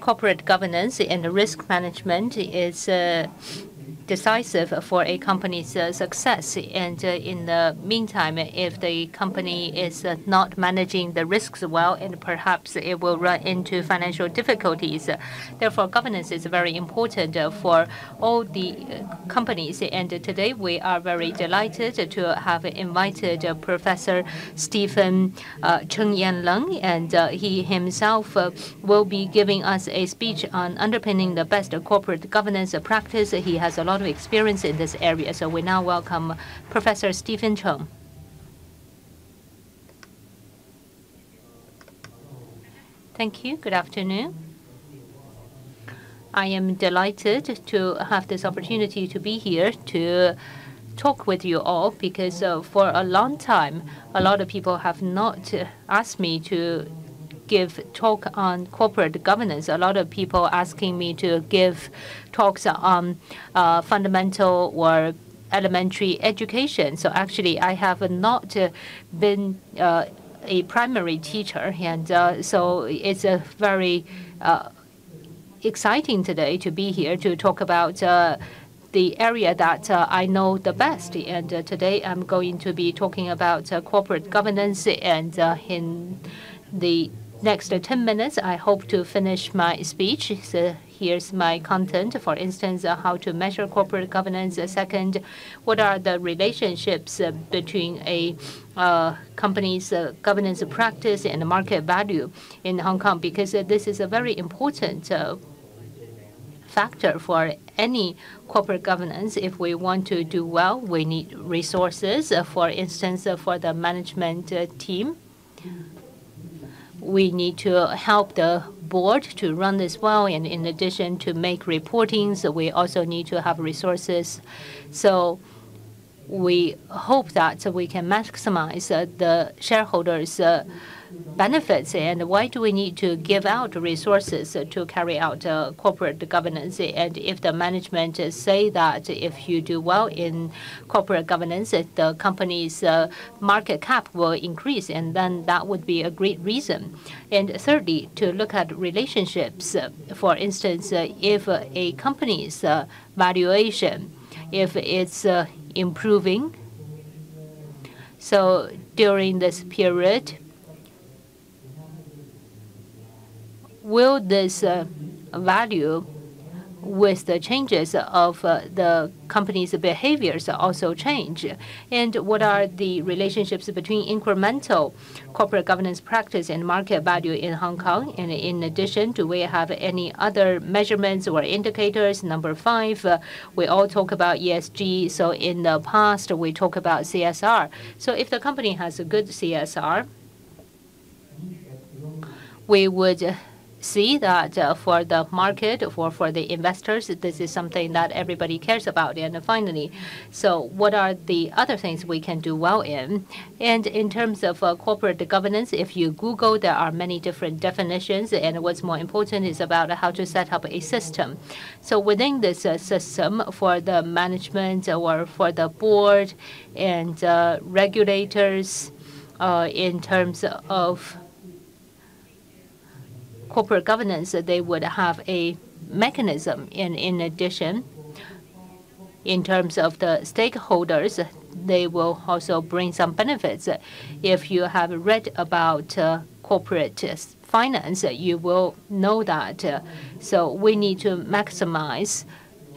corporate governance and risk management is uh, decisive for a company's uh, success. And uh, in the meantime, if the company is uh, not managing the risks well, and perhaps it will run into financial difficulties. Therefore, governance is very important for all the companies. And today, we are very delighted to have invited Professor Stephen Cheung Yan-Leung, and he himself will be giving us a speech on underpinning the best corporate governance practice. He has a lot of experience in this area. So we now welcome Professor Stephen Cheung. Thank you. Good afternoon. I am delighted to have this opportunity to be here to talk with you all because uh, for a long time, a lot of people have not asked me to give talk on corporate governance. A lot of people asking me to give talks on uh, fundamental or elementary education. So actually, I have not uh, been uh, a primary teacher, and uh, so it's a very uh, exciting today to be here to talk about uh, the area that uh, I know the best. And uh, today I'm going to be talking about uh, corporate governance. And in the next 10 minutes, I hope to finish my speech. So here's my content. For instance, uh, how to measure corporate governance. Uh, second, what are the relationships uh, between a uh, company's uh, governance practice and market value in Hong Kong? Because uh, this is a very important factor for any corporate governance. If we want to do well, we need resources. for instance, for the management team we need to help the board to run this well. And in addition to make reportings, we also need to have resources. So we hope that we can maximize the shareholders' benefits and why do we need to give out resources to carry out uh, corporate governance? And if the management say that if you do well in corporate governance, the company's uh, market cap will increase, and then that would be a great reason. And thirdly, to look at relationships. For instance, if a company's uh, valuation, if it's improving, so during this period, will this uh, value with the changes of uh, the company's behaviors also change? And what are the relationships between incremental corporate governance practice and market value in Hong Kong? And in addition, do we have any other measurements or indicators? Number five, uh, we all talk about ESG. So in the past, we talk about CSR. So if the company has a good CSR, we would see that uh, for the market or for the investors, this is something that everybody cares about. And finally, so what are the other things we can do well in? And in terms of uh, corporate governance, if you Google, there are many different definitions. And what's more important is about how to set up a system. So within this uh, system, for the management or for the board and uh, regulators, uh, in terms of corporate governance, they would have a mechanism. And in addition, in terms of the stakeholders, they will also bring some benefits. If you have read about uh, corporate finance, you will know that. so we need to maximize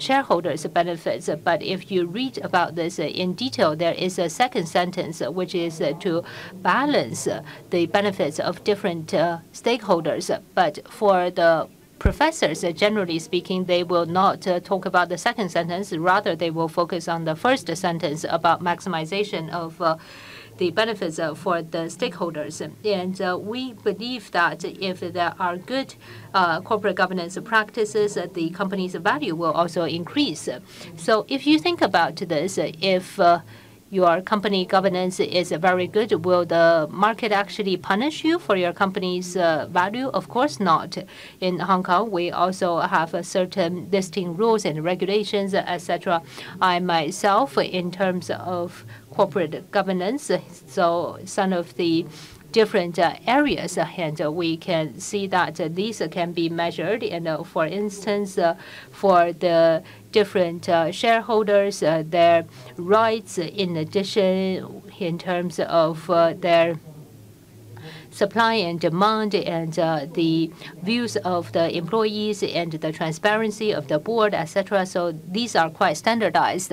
shareholders' benefits. But if you read about this in detail, there is a second sentence, which is to balance the benefits of different uh, stakeholders. But for the professors, generally speaking, they will not uh, talk about the second sentence. Rather, they will focus on the first sentence about maximization of uh, the benefits uh, for the stakeholders. And uh, we believe that if there are good uh, corporate governance practices, the company's value will also increase. So if you think about this, if your company governance is very good, will the market actually punish you for your company's uh, value? Of course not. In Hong Kong, we also have a certain listing rules and regulations, etc. I myself, in terms of corporate governance. So some of the different uh, areas, uh, and we can see that uh, these can be measured. And for instance, for the different shareholders, their rights, in addition, in terms of their supply and demand and uh, the views of the employees and the transparency of the board, etc. So these are quite standardized.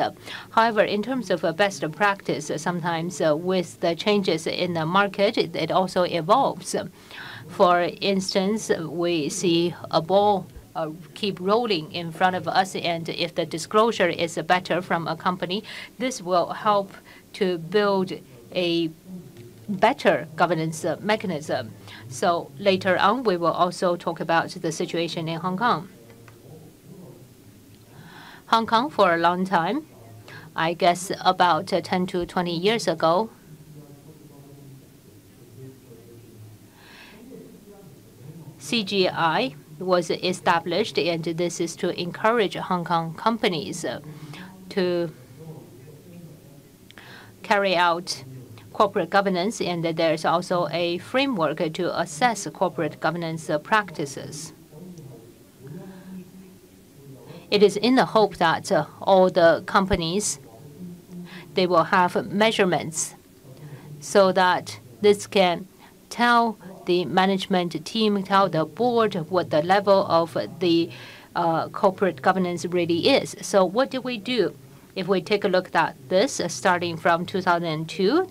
However, in terms of best practice, sometimes uh, with the changes in the market, it also evolves. For instance, we see a ball uh, keep rolling in front of us, and if the disclosure is better from a company, this will help to build a better governance mechanism. So later on, we will also talk about the situation in Hong Kong. Hong Kong, for a long time, I guess about uh, 10 to 20 years ago, CGI was established, and this is to encourage Hong Kong companies to carry out corporate governance, and there's also a framework to assess corporate governance practices. It is in the hope that all the companies they will have measurements so that this can tell the management team, tell the board what the level of the uh, corporate governance really is. So what did we do? If we take a look at this, uh, starting from 2002,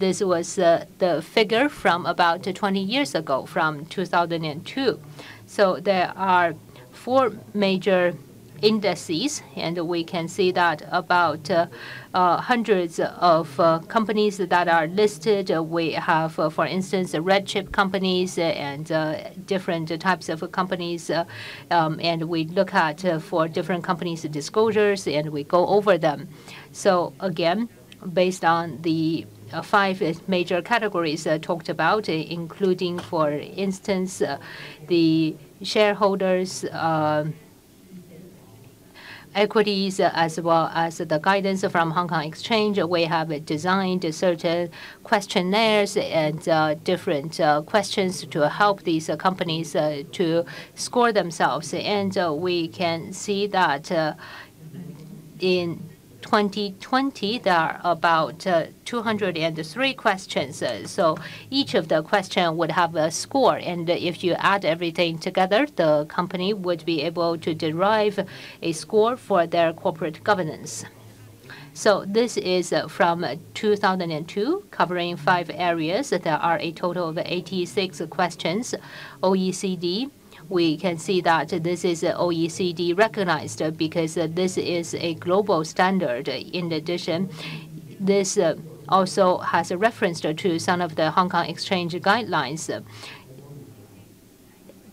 this was uh, the figure from about 20 years ago, from 2002. So there are four major indices, and we can see that about uh, uh, hundreds of uh, companies that are listed. we have, uh, for instance, red chip companies and uh, different types of companies, um, and we look at for different companies' disclosures and we go over them. So again, based on the uh, five major categories uh, talked about, uh, including, for instance, the shareholders' equities as well as the guidance from Hong Kong Exchange. We have designed certain questionnaires and uh, different uh, questions to help these uh, companies to score themselves. And we can see that in 2020, there are about uh, 203 questions. Uh, so each of the question would have a score, and if you add everything together, the company would be able to derive a score for their corporate governance. So this is uh, from 2002, covering five areas. There are a total of 86 questions. OECD we can see that this is OECD recognized because this is a global standard. In addition, this uh, also has a reference to some of the Hong Kong Exchange guidelines.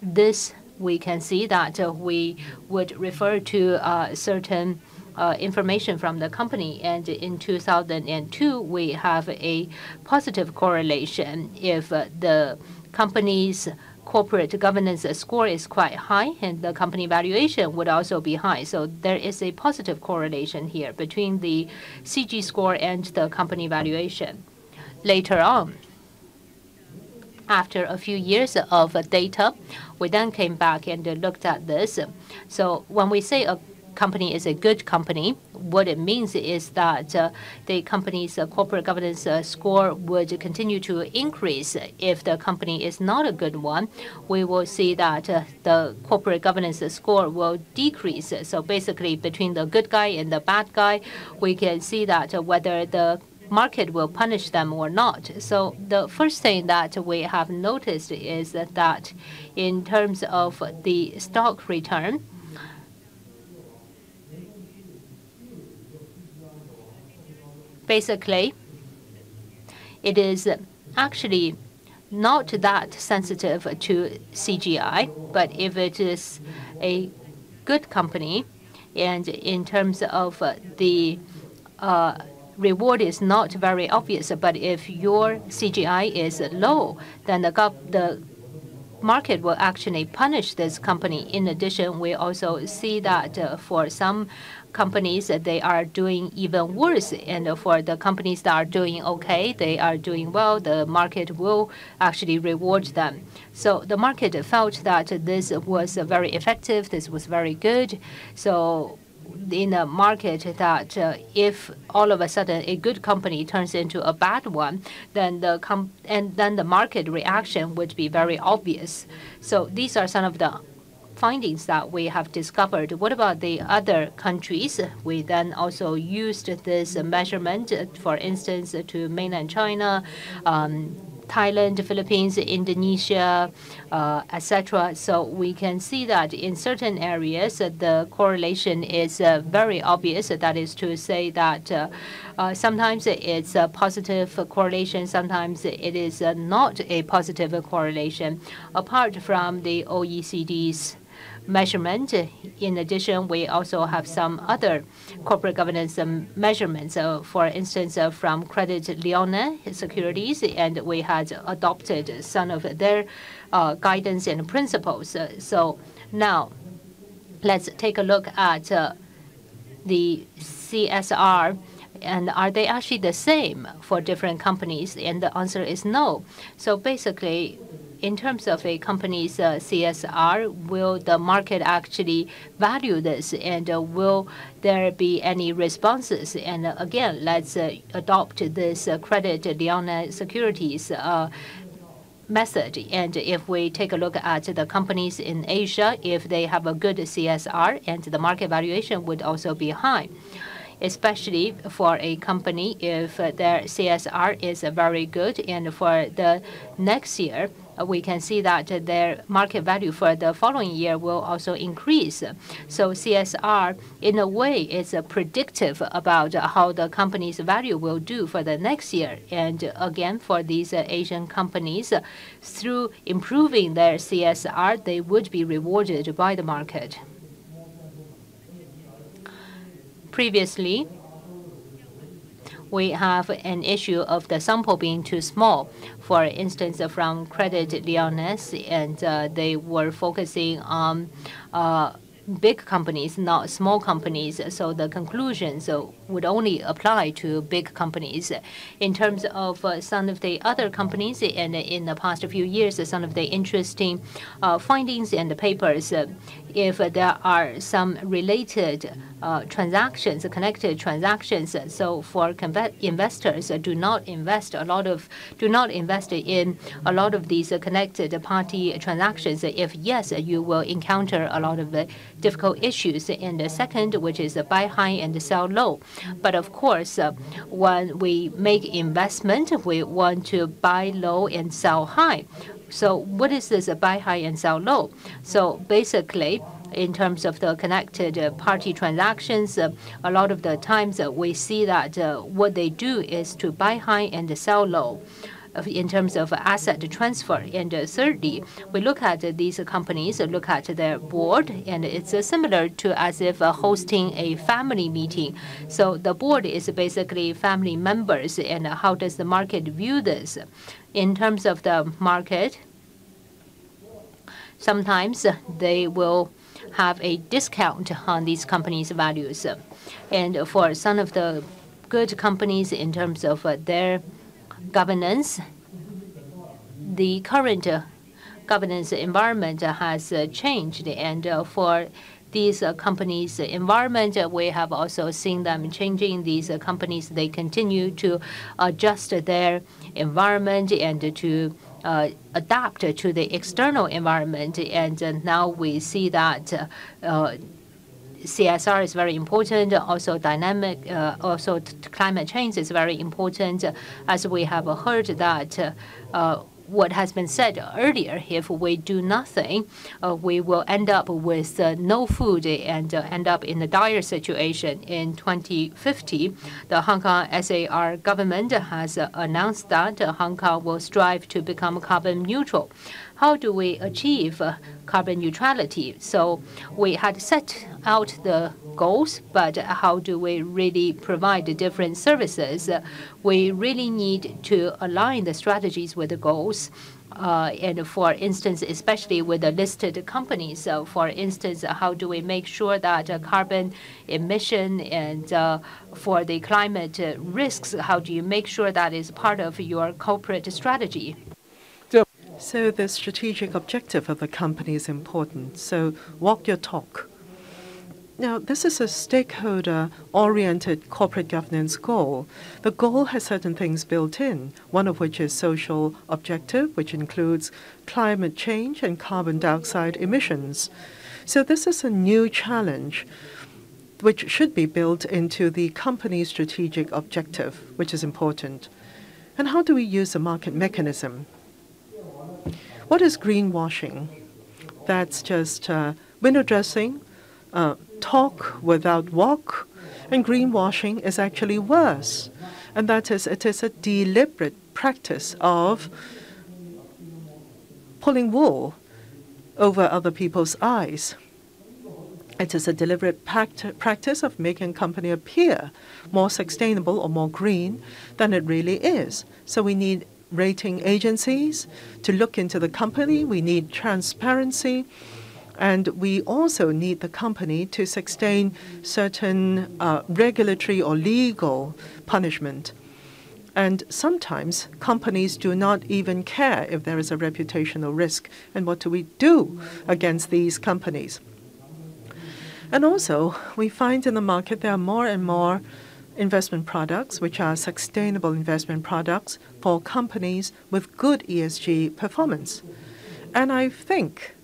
This we can see that we would refer to uh, certain uh, information from the company. And in 2002, we have a positive correlation if uh, the company's corporate governance score is quite high, and the company valuation would also be high. So there is a positive correlation here between the CG score and the company valuation. Later on, after a few years of data, we then came back and looked at this. So when we say a company is a good company, what it means is that uh, the company's uh, corporate governance uh, score would continue to increase. If the company is not a good one, we will see that uh, the corporate governance score will decrease. So basically, between the good guy and the bad guy, we can see that uh, whether the market will punish them or not. So the first thing that we have noticed is that in terms of the stock return, basically, it is actually not that sensitive to CGI, but if it is a good company, and in terms of the uh, reward is not very obvious, but if your CGI is low, then the, the market will actually punish this company. In addition, we also see that for some companies, that they are doing even worse. And for the companies that are doing okay, they are doing well, the market will actually reward them. So the market felt that this was very effective, this was very good. So in a market that uh, if all of a sudden a good company turns into a bad one, then the and then the market reaction would be very obvious. So these are some of the findings that we have discovered. What about the other countries? We then also used this measurement, for instance, to mainland China. Um, Thailand, Philippines, Indonesia, uh, etc. So we can see that in certain areas uh, the correlation is uh, very obvious. That is to say that uh, uh, sometimes it's a positive correlation, sometimes it is uh, not a positive correlation. Apart from the OECD's measurement. In addition, we also have some other corporate governance measurements. For instance, from Credit Lyonnais Securities, and we had adopted some of their uh, guidance and principles. So now let's take a look at uh, the CSR and are they actually the same for different companies? And the answer is no. So basically, in terms of a company's uh, CSR, will the market actually value this, and uh, will there be any responses? And uh, again, let's adopt this Credit Lyonnais Securities method. And if we take a look at the companies in Asia, if they have a good CSR, and the market valuation would also be high especially for a company if their CSR is very good and for the next year Uh, we can see that their market value for the following year will also increase. So CSR, in a way, is uh, predictive about how the company's value will do for the next year. And again, for these uh, Asian companies, through improving their CSR, they would be rewarded by the market. Previously, we have an issue of the sample being too small. For instance, from Credit Lyonnais, and uh, they were focusing on uh, big companies, not small companies. So the conclusions would only apply to big companies. In terms of uh, some of the other companies, and in the past few years, some of the interesting uh, findings and the papers, uh, if there are some related transactions, connected transactions. So for investors, do not invest a lot of, do not invest in a lot of these connected party transactions. If yes, you will encounter a lot of difficult issues. And the second, which is buy high and sell low. But of course, uh, when we make investment, we want to buy low and sell high. So what is this buy high and sell low? So basically, in terms of the connected uh, party transactions, uh, a lot of the times we see that what they do is to buy high and sell low in terms of asset transfer. And uh, thirdly, we look at these companies, look at their board, and it's uh, similar to as if uh, hosting a family meeting. So the board is basically family members, and how does the market view this? In terms of the market, sometimes they will have a discount on these companies' values. And for some of the good companies in terms of their governance, the current governance environment has changed. And for these companies' environment, we have also seen them changing. These companies, they continue to adjust their environment and to uh, adapt to the external environment. And now we see that uh, CSR is very important. Also, dynamic, uh, also climate change is very important. As we have heard that. Uh, what has been said earlier, if we do nothing, uh, we will end up with uh, no food and uh, end up in a dire situation. In 2050, the Hong Kong SAR government has announced that Hong Kong will strive to become carbon neutral how do we achieve uh, carbon neutrality? So we had set out the goals, but how do we really provide different services? Uh, we really need to align the strategies with the goals. Uh, and for instance, especially with the listed companies. For instance, how do we make sure that carbon emission and for the climate risks, how do you make sure that is part of your corporate strategy? So the strategic objective of the company is important. So walk your talk. Now, this is a stakeholder-oriented corporate governance goal. The goal has certain things built in, one of which is social objective, which includes climate change and carbon dioxide emissions. So this is a new challenge which should be built into the company's strategic objective, which is important. And how do we use the market mechanism? What is greenwashing? That's just uh, window dressing, uh, talk without walk, and greenwashing is actually worse. And that is, it is a deliberate practice of pulling wool over other people's eyes. It is a deliberate practice of making a company appear more sustainable or more green than it really is. So we need rating agencies to look into the company. We need transparency. And we also need the company to sustain certain uh, regulatory or legal punishment. And sometimes companies do not even care if there is a reputational risk. And what do we do against these companies? And also, we find in the market there are more and more investment products which are sustainable investment products companies with good ESG performance. And I think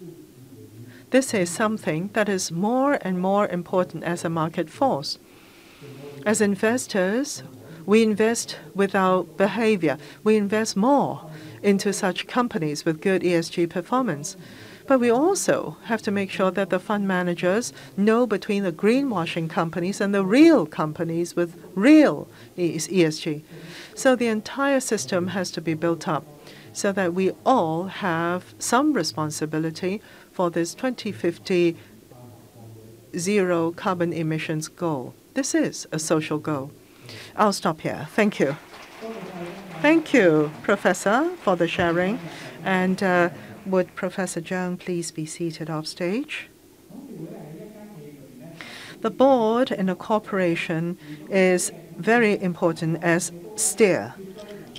this is something that is more and more important as a market force. As investors, we invest with our behavior. We invest more into such companies with good ESG performance. But we also have to make sure that the fund managers know between the greenwashing companies and the real companies with real ESG. So the entire system has to be built up so that we all have some responsibility for this 2050 zero carbon emissions goal. This is a social goal. I'll stop here. Thank you. Thank you, Professor, for the sharing. And uh, would Professor Cheung please be seated off stage? The board in a corporation is very important as steer.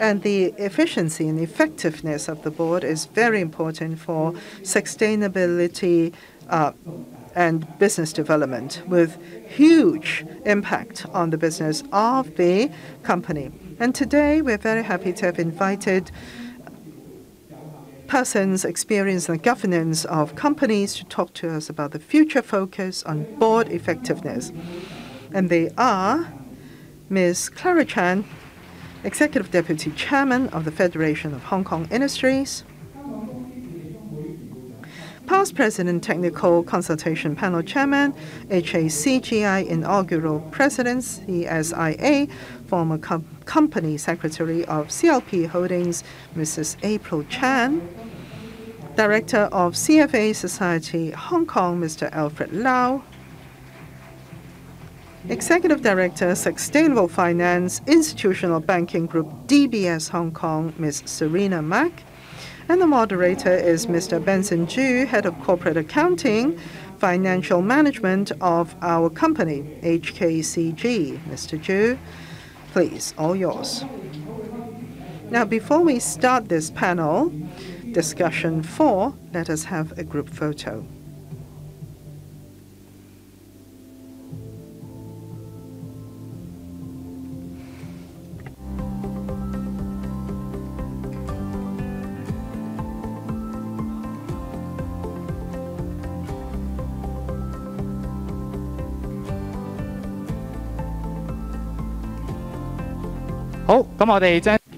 And the efficiency and effectiveness of the board is very important for sustainability uh, and business development with huge impact on the business of the company. And today, we're very happy to have invited persons experienced in the governance of companies to talk to us about the future focus on board effectiveness. And they are Ms. Clara Chan, Executive Deputy Chairman of the Federation of Hong Kong Industries, past President Technical Consultation Panel Chairman, HACGI Inaugural President, CSIA, former Company Secretary of CLP Holdings, Mrs. April Chan, Director of CFA Society Hong Kong, Mr. Alfred Lau, Executive Director, Sustainable Finance Institutional Banking Group, DBS Hong Kong, Ms. Serena Mak. And the moderator is Mr. Benson Ju, Head of Corporate Accounting, Financial Management of our company, HKCG. Mr. Ju, please, all yours. Now, before we start this panel discussion four, let us have a group photo.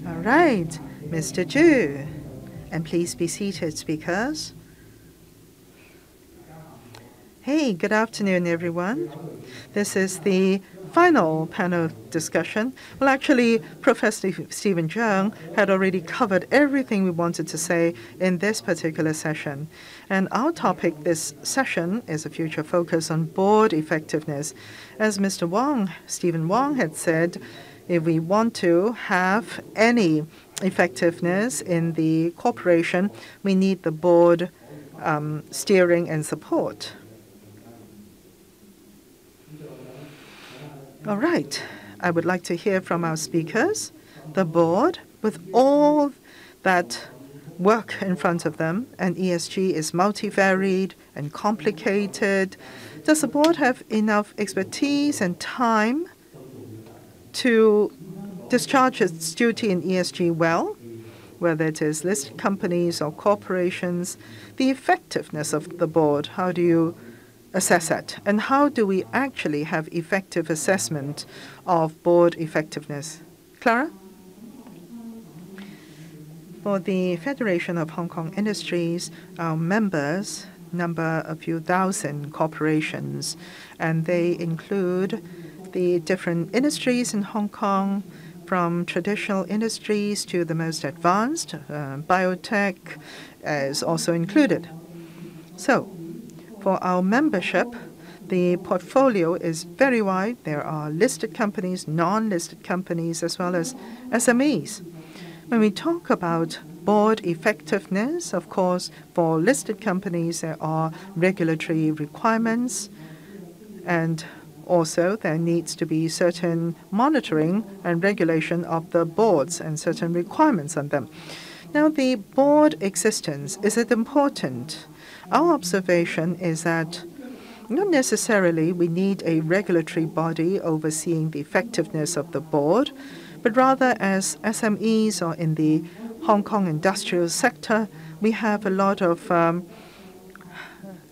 All right, Mr. Ju. And please be seated, speakers. Hey, good afternoon, everyone. This is the final panel discussion. Well, actually, Professor Stephen Jung had already covered everything we wanted to say in this particular session. And our topic this session is a future focus on board effectiveness. As Mr. Wong, Stephen Wong, had said, if we want to have any effectiveness in the corporation, we need the board um, steering and support. All right. I would like to hear from our speakers. The board, with all that work in front of them, and ESG is multivariate and complicated. Does the board have enough expertise and time to discharge its duty in ESG well, whether it is listed companies or corporations? The effectiveness of the board, how do you assess that? And how do we actually have effective assessment of board effectiveness? Clara? For the Federation of Hong Kong Industries, our members number a few thousand corporations, and they include the different industries in Hong Kong, from traditional industries to the most advanced. Uh, biotech is also included. So, for our membership, the portfolio is very wide. There are listed companies, non-listed companies, as well as SMEs. When we talk about board effectiveness, of course, for listed companies, there are regulatory requirements, and also there needs to be certain monitoring and regulation of the boards and certain requirements on them. Now, the board existence, is it important? Our observation is that not necessarily we need a regulatory body overseeing the effectiveness of the board, but rather as SMEs or in the Hong Kong industrial sector, we have a lot of um,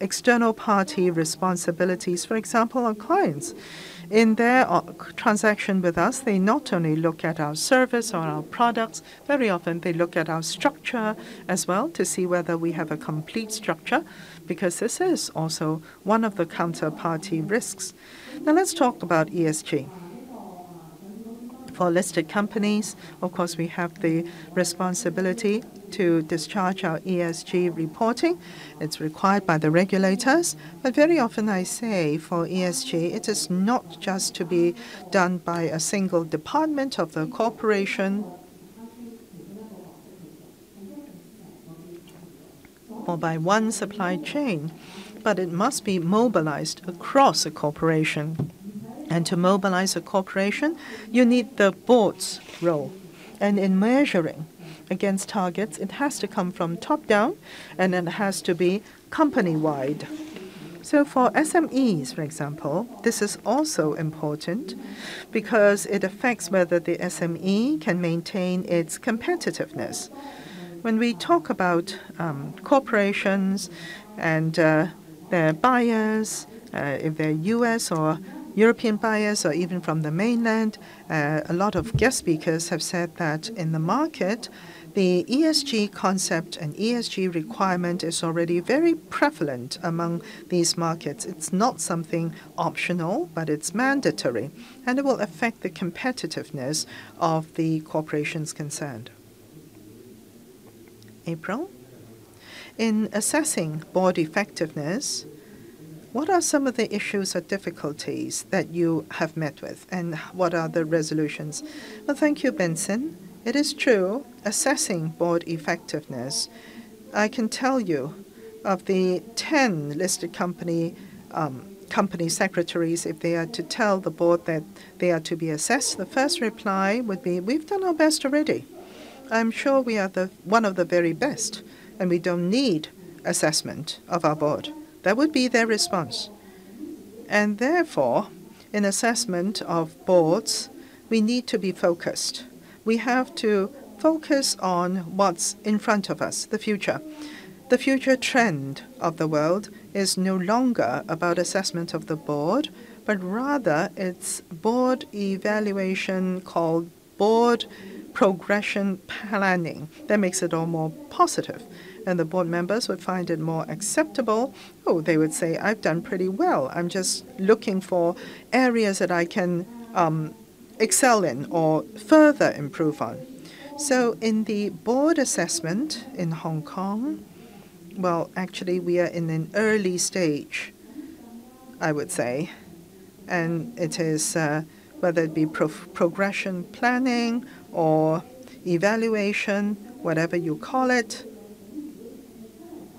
external party responsibilities. For example, our clients. In their uh, transaction with us, they not only look at our service or our products, very often they look at our structure as well to see whether we have a complete structure, because this is also one of the counterparty risks. Now let's talk about ESG. For listed companies, of course, we have the responsibility to discharge our ESG reporting. It's required by the regulators. But very often I say for ESG, it is not just to be done by a single department of the corporation or by one supply chain, but it must be mobilized across a corporation. And to mobilize a corporation, you need the board's role. And in measuring against targets, it has to come from top down and it has to be company wide. So for SMEs, for example, this is also important because it affects whether the SME can maintain its competitiveness. When we talk about um, corporations and uh, their buyers, uh, if they're US or European buyers or even from the mainland. Uh, a lot of guest speakers have said that in the market, the ESG concept and ESG requirement is already very prevalent among these markets. It's not something optional, but it's mandatory, and it will affect the competitiveness of the corporations concerned. April? In assessing board effectiveness, what are some of the issues or difficulties that you have met with, and what are the resolutions? Well, thank you, Benson. It is true, assessing board effectiveness, I can tell you of the 10 listed company um, company secretaries, if they are to tell the board that they are to be assessed, the first reply would be, "We've done our best already. I'm sure we are the one of the very best, and we don't need assessment of our board." That would be their response. And therefore, in assessment of boards, we need to be focused. We have to focus on what's in front of us, the future. The future trend of the world is no longer about assessment of the board, but rather it's board evaluation called board progression planning. That makes it all more positive and the board members would find it more acceptable. Oh, they would say, I've done pretty well. I'm just looking for areas that I can um, excel in or further improve on. So, in the board assessment in Hong Kong, well, actually, we are in an early stage, I would say, and it is uh, whether it be pro progression planning or evaluation, whatever you call it,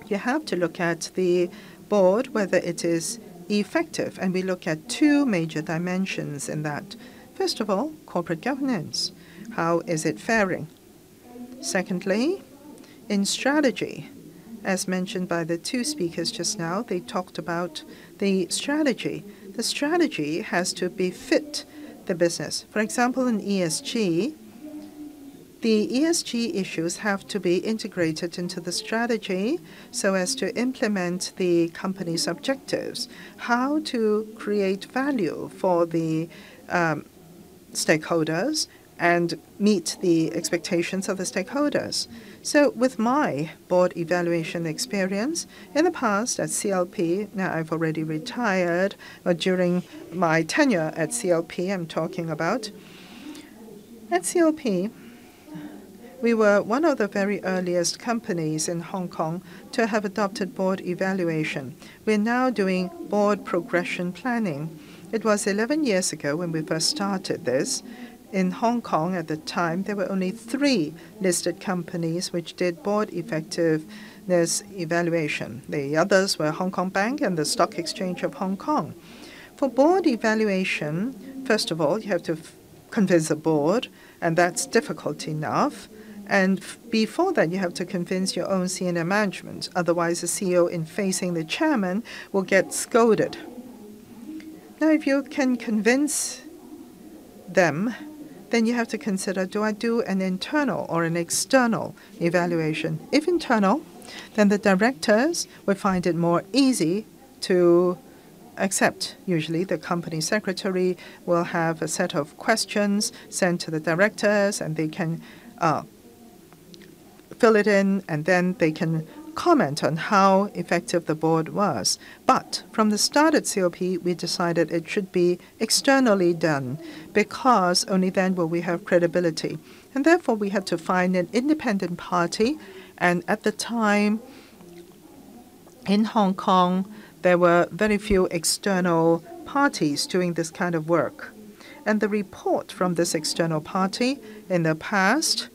you have to look at the board, whether it is effective. And we look at two major dimensions in that. First of all, corporate governance. How is it faring? Secondly, in strategy, as mentioned by the two speakers just now, they talked about the strategy. The strategy has to be fit the business. For example, in ESG, the ESG issues have to be integrated into the strategy so as to implement the company's objectives, how to create value for the um, stakeholders and meet the expectations of the stakeholders. So, with my board evaluation experience in the past at CLP, now I've already retired, but during my tenure at CLP, I'm talking about. At CLP, we were one of the very earliest companies in Hong Kong to have adopted board evaluation. We're now doing board progression planning. It was 11 years ago when we first started this. In Hong Kong at the time, there were only three listed companies which did board effectiveness evaluation. The others were Hong Kong Bank and the Stock Exchange of Hong Kong. For board evaluation, first of all, you have to convince the board, and that's difficult enough. And before that, you have to convince your own senior management. Otherwise, the CEO, in facing the chairman, will get scolded. Now, if you can convince them, then you have to consider do I do an internal or an external evaluation? If internal, then the directors will find it more easy to accept. Usually, the company secretary will have a set of questions sent to the directors, and they can uh, fill it in, and then they can comment on how effective the board was. But from the start at CLP, we decided it should be externally done because only then will we have credibility. And therefore, we had to find an independent party. And at the time, in Hong Kong, there were very few external parties doing this kind of work. And the report from this external party in the past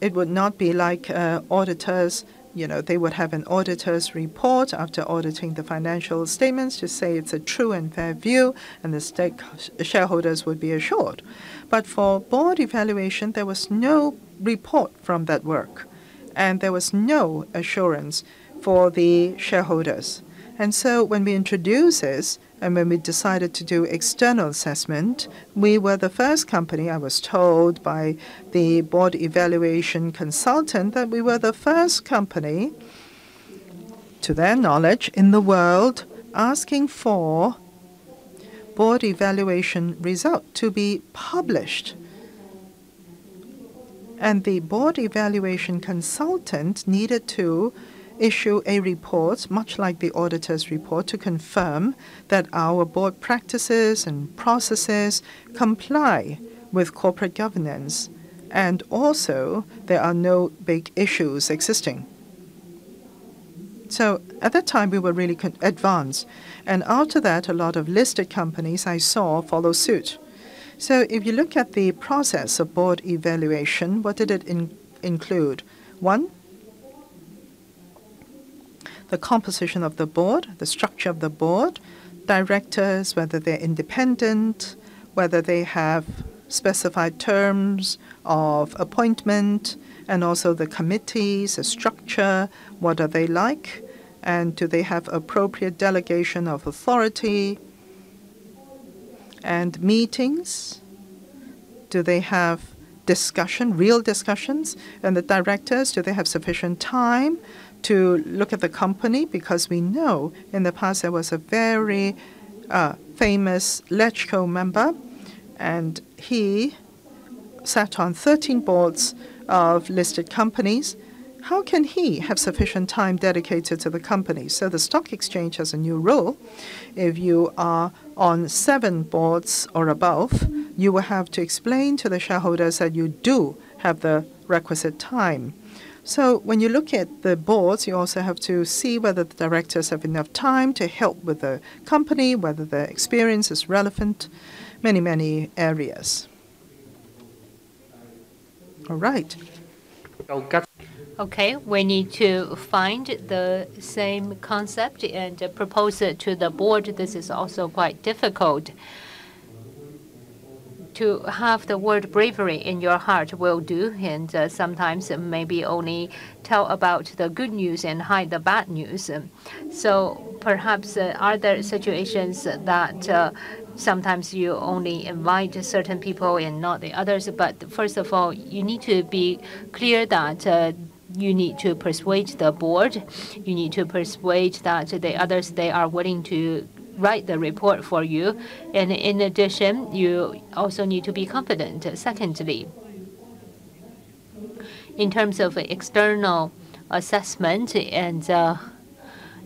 it would not be like uh, auditors. You know, they would have an auditor's report after auditing the financial statements to say it's a true and fair view, and the stake shareholders would be assured. But for board evaluation, there was no report from that work, and there was no assurance for the shareholders. And so when we introduce this, and when we decided to do external assessment, we were the first company, I was told by the board evaluation consultant, that we were the first company, to their knowledge, in the world asking for board evaluation result to be published. And the board evaluation consultant needed to issue a report, much like the auditor's report, to confirm that our board practices and processes comply with corporate governance, and also there are no big issues existing. So at that time, we were really advanced. And after that, a lot of listed companies I saw follow suit. So if you look at the process of board evaluation, what did it in include? One, the composition of the board, the structure of the board, directors, whether they're independent, whether they have specified terms of appointment, and also the committees, the structure, what are they like, and do they have appropriate delegation of authority and meetings? Do they have discussion, real discussions? And the directors, do they have sufficient time to look at the company because we know in the past there was a very uh, famous LegCo member, and he sat on 13 boards of listed companies. How can he have sufficient time dedicated to the company? So the stock exchange has a new rule. If you are on seven boards or above, you will have to explain to the shareholders that you do have the requisite time. So when you look at the boards, you also have to see whether the directors have enough time to help with the company, whether their experience is relevant, many, many areas. All right. Okay, we need to find the same concept and propose it to the board. This is also quite difficult. To have the word bravery in your heart will do, and uh, sometimes maybe only tell about the good news and hide the bad news. So perhaps uh, are there situations that uh, sometimes you only invite certain people and not the others? But first of all, you need to be clear that uh, you need to persuade the board. You need to persuade that the others they are willing to write the report for you. And in addition, you also need to be confident. Secondly, in terms of external assessment and uh,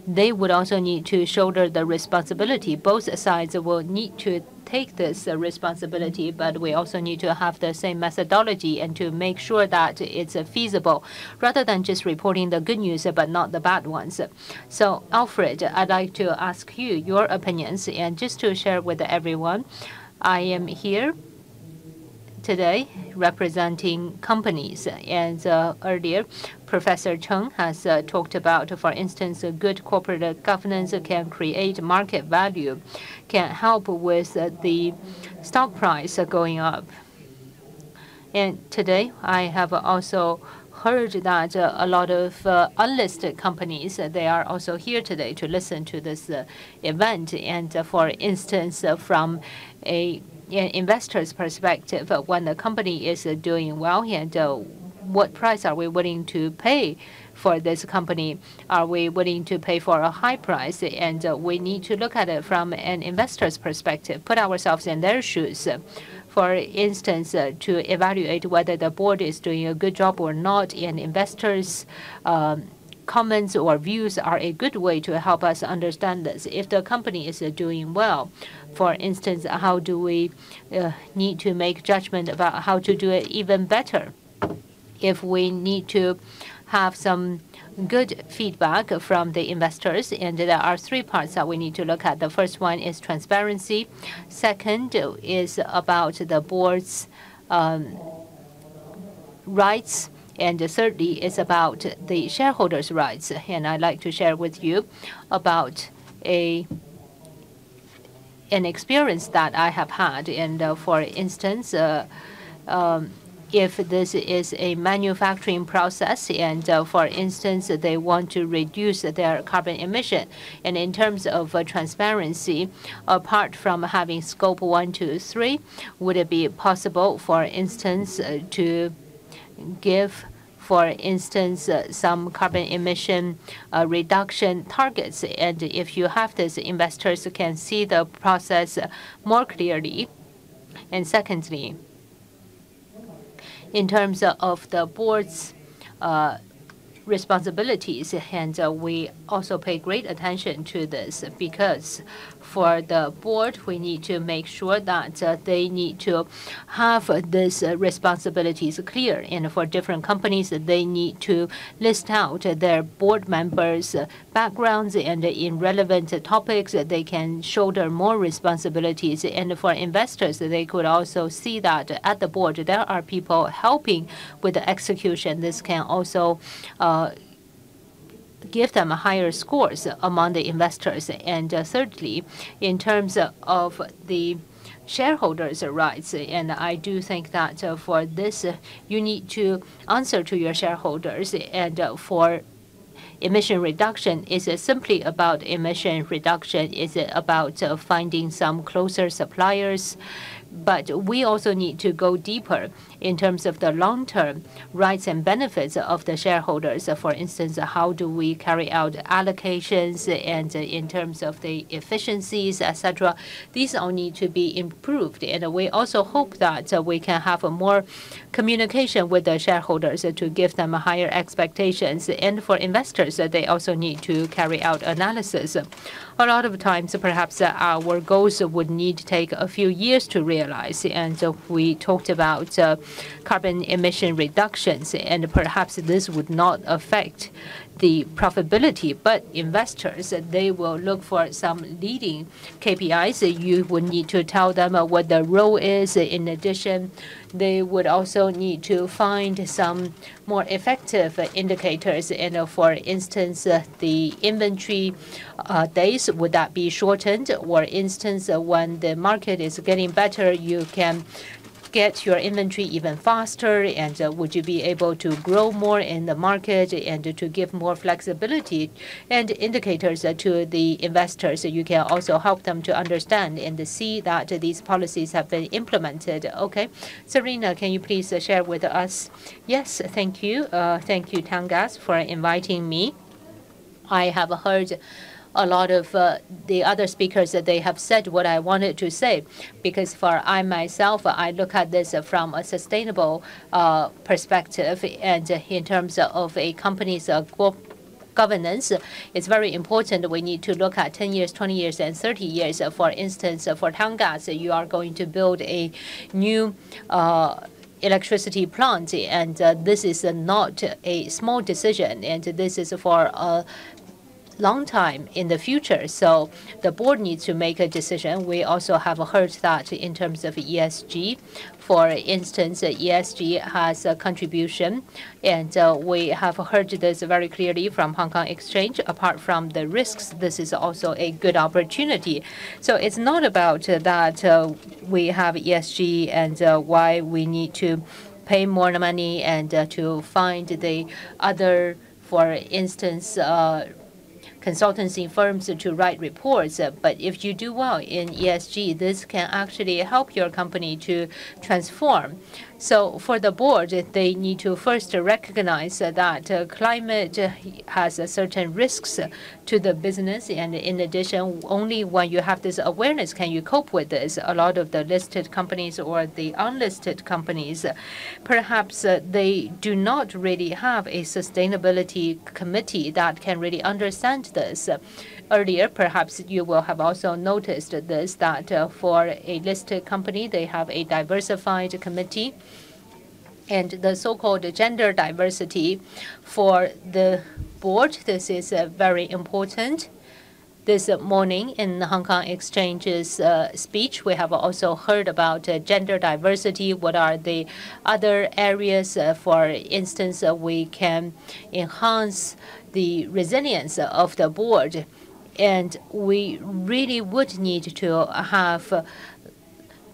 they would also need to shoulder the responsibility. Both sides will need to take this uh, responsibility, but we also need to have the same methodology and to make sure that it's uh, feasible rather than just reporting the good news but not the bad ones. So, Alfred, I'd like to ask you your opinions and just to share with everyone. I am here today representing companies. And uh, earlier, Professor Cheung has uh, talked about, for instance, good corporate governance can create market value, can help with uh, the stock price going up. And today, I have also heard that uh, a lot of uh, unlisted companies uh, they are also here today to listen to this event. And for instance, from a an investor's perspective, when the company is doing well, and what price are we willing to pay for this company? Are we willing to pay for a high price? And we need to look at it from an investor's perspective, put ourselves in their shoes. For instance, to evaluate whether the board is doing a good job or not, and investors' um, comments or views are a good way to help us understand this. If the company is doing well, for instance, how do we uh, need to make judgment about how to do it even better? If we need to have some good feedback from the investors, and there are three parts that we need to look at. The first one is transparency. Second is about the board's um, rights and thirdly is about the shareholders' rights. And I'd like to share with you about a an experience that I have had. And uh, for instance, uh, um, if this is a manufacturing process and uh, for instance they want to reduce their carbon emission and in terms of uh, transparency apart from having scope 1 2 3 would it be possible for instance uh, to give for instance, uh, some carbon emission uh, reduction targets. And if you have this, investors can see the process more clearly. And secondly, in terms of the board's uh, responsibilities, and uh, we also pay great attention to this because for the board, we need to make sure that uh, they need to have these uh, responsibilities clear. And for different companies, they need to list out their board members' backgrounds and in relevant topics, they can shoulder more responsibilities. And for investors, they could also see that at the board there are people helping with the execution. This can also uh, give them higher scores among the investors. And uh, thirdly, in terms of the shareholders' rights. And I do think that uh, for this, uh, you need to answer to your shareholders. And uh, for emission reduction, is it simply about emission reduction? Is it about uh, finding some closer suppliers? But we also need to go deeper in terms of the long-term rights and benefits of the shareholders. For instance, how do we carry out allocations and in terms of the efficiencies, etc. These all need to be improved. And we also hope that we can have more communication with the shareholders to give them higher expectations. And for investors, they also need to carry out analysis. A lot of times, perhaps our goals would need to take a few years to realize. And we talked about uh, carbon emission reductions, and perhaps this would not affect the profitability, but investors, they will look for some leading KPIs. You would need to tell them what the role is. In addition, they would also need to find some more effective indicators. And for instance, the inventory uh, days, would that be shortened? For instance, when the market is getting better, you can get your inventory even faster? And uh, would you be able to grow more in the market and to give more flexibility and indicators uh, to the investors? You can also help them to understand and see that these policies have been implemented. Okay. Serena, can you please uh, share with us? Yes, thank you. Thank you, Towngas, for inviting me. I have heard a lot of uh, the other speakers that they have said what I wanted to say. Because for I myself, I look at this from a sustainable uh, perspective. And in terms of a company's uh, governance, it's very important we need to look at 10 years, 20 years, and 30 years. For instance, for Towngas, you are going to build a new electricity plant. And this is not a small decision. And this is for a long time in the future. So the board needs to make a decision. We also have heard that in terms of ESG. For instance, ESG has a contribution. And uh, we have heard this very clearly from Hong Kong Exchange. Apart from the risks, this is also a good opportunity. So it's not about that uh, we have ESG and uh, why we need to pay more money and to find the other, for instance, consultancy firms to write reports. But if you do well in ESG, this can actually help your company to transform. So for the board, they need to first recognize that uh, climate has certain risks to the business. And in addition, only when you have this awareness can you cope with this. A lot of the listed companies or the unlisted companies, perhaps uh, they do not really have a sustainability committee that can really understand this. Earlier, perhaps you will have also noticed this, that uh, for a listed company, they have a diversified committee. And the so-called gender diversity for the board, this is uh, very important. This morning in the Hong Kong Exchange's uh, speech, we have also heard about gender diversity. What are the other areas? For instance, we can enhance the resilience of the board. And we really would need to have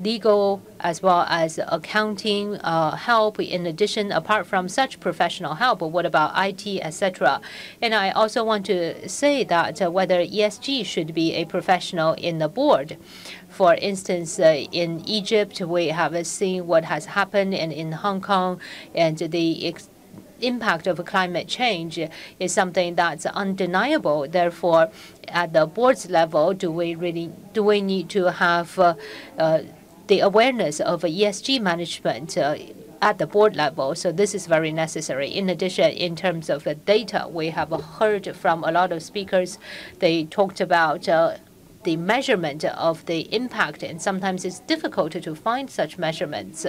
legal as well as accounting uh, help. In addition, apart from such professional help, what about IT, etc.? And I also want to say that uh, whether ESG should be a professional in the board. For instance, uh, in Egypt, we have seen what has happened and in Hong Kong. And the impact of climate change is something that's undeniable. Therefore, at the board's level, do we really do we need to have uh, uh, the awareness of ESG management uh, at the board level? So this is very necessary. In addition, in terms of the data, we have heard from a lot of speakers. They talked about the measurement of the impact. And sometimes it's difficult to find such measurements.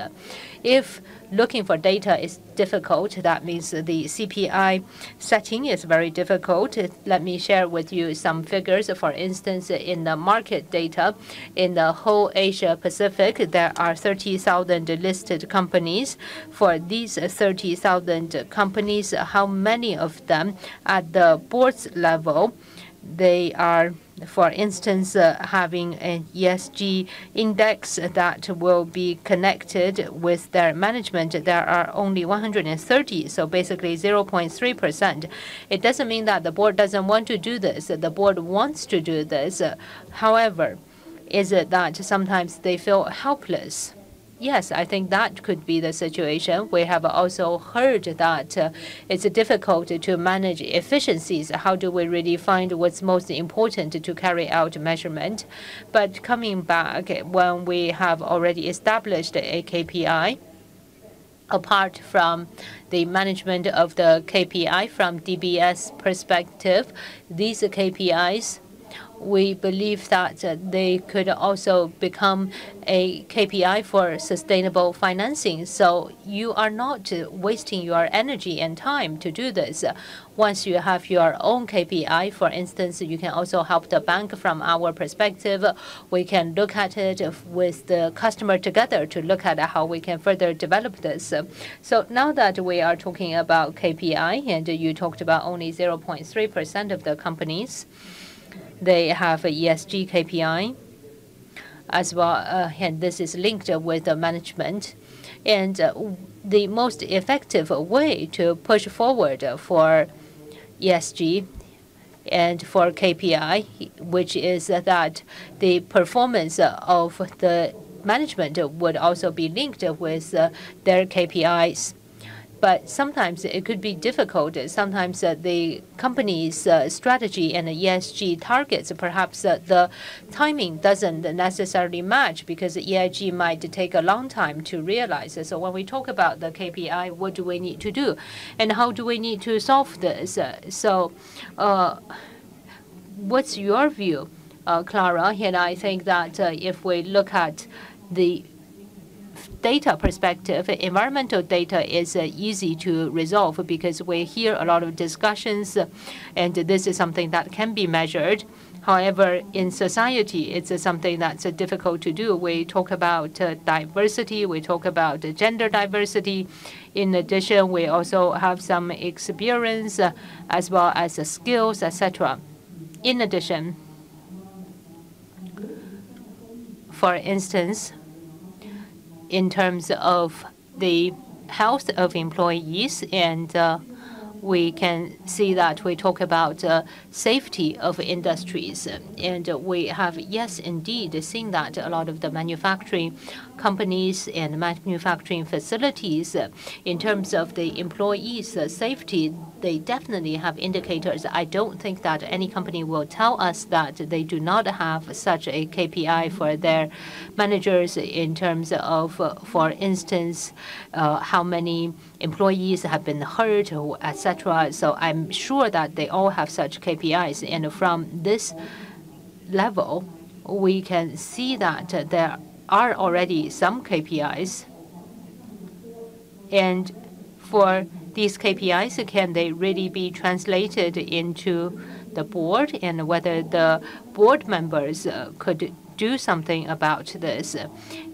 If looking for data is difficult, that means the KPI setting is very difficult. Let me share with you some figures. For instance, in the market data, in the whole Asia-Pacific, there are 30,000 listed companies. For these 30,000 companies, how many of them at the board's level, they are, for instance, uh, having an ESG index that will be connected with their management? There are only 130, so basically 0.3%. It doesn't mean that the board doesn't want to do this. The board wants to do this. However, is it that sometimes they feel helpless? Yes, I think that could be the situation. We have also heard that uh, it's difficult to manage efficiencies. How do we really find what's most important to carry out measurement? But coming back, when we have already established a KPI, apart from the management of the KPI from DBS perspective, these KPIs we believe that they could also become a KPI for sustainable financing. So you are not wasting your energy and time to do this. Once you have your own KPI, for instance, you can also help the bank from our perspective. We can look at it with the customer together to look at how we can further develop this. So now that we are talking about KPI, and you talked about only 0.3% of the companies, they have a ESG KPI as well, uh, and this is linked with the management. And uh, the most effective way to push forward for ESG and for KPI, which is that the performance of the management would also be linked with their KPIs but sometimes it could be difficult. Sometimes uh, the company's uh, strategy and ESG targets, perhaps uh, the timing doesn't necessarily match because ESG might take a long time to realize. So when we talk about the KPI, what do we need to do, and how do we need to solve this? so, what's your view, Clara? And I think that if we look at the data perspective, environmental data is uh, easy to resolve because we hear a lot of discussions, uh, and this is something that can be measured. However, in society, it's uh, something that's difficult to do. We talk about diversity, we talk about gender diversity. In addition, we also have some experience as well as skills, etc. In addition, for instance, in terms of the health of employees and uh, we can see that we talk about uh, safety of industries. And we have, yes, indeed, seen that a lot of the manufacturing companies and manufacturing facilities, in terms of the employees' safety, they definitely have indicators. I don't think that any company will tell us that they do not have such a KPI for their managers in terms of, for instance, uh, how many employees have been hurt, etc. So I'm sure that they all have such KPIs. And from this level, we can see that there are already some KPIs. And for these KPIs, can they really be translated into the board and whether the board members uh, could do something about this.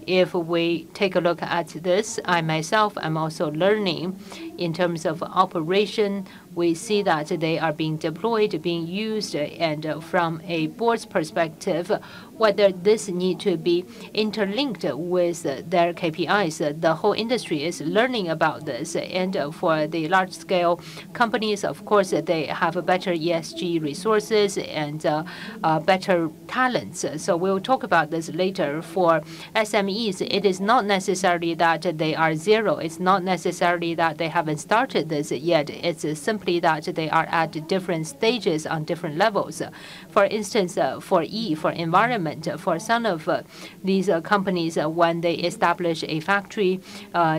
If we take a look at this, I myself am also learning in terms of operation. We see that they are being deployed, being used, and from a board's perspective, whether this need to be interlinked with their KPIs. The whole industry is learning about this. And for the large-scale companies, of course, they have better ESG resources and uh, uh, better talents. So we'll talk about this later. For SMEs, it is not necessarily that they are zero. It's not necessarily that they haven't started this yet. It's simply that they are at different stages on different levels. For instance, uh, for E, for environment, for some of uh, these uh, companies, uh, when they establish a factory,